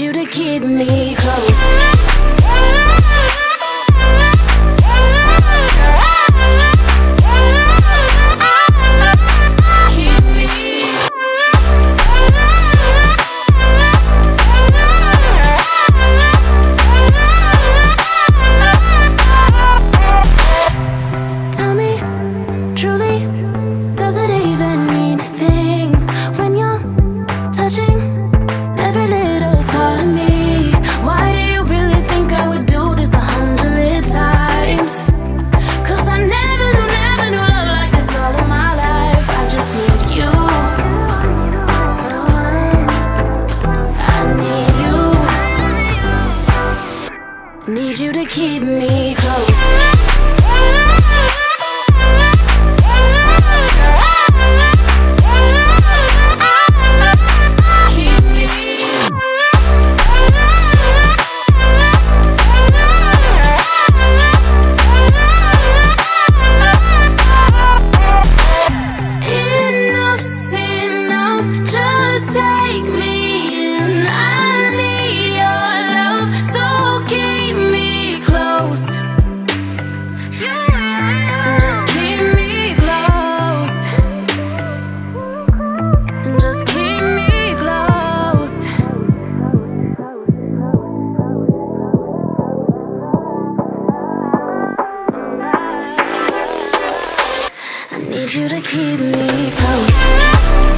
you to keep me close. keep me close. Need you to keep me close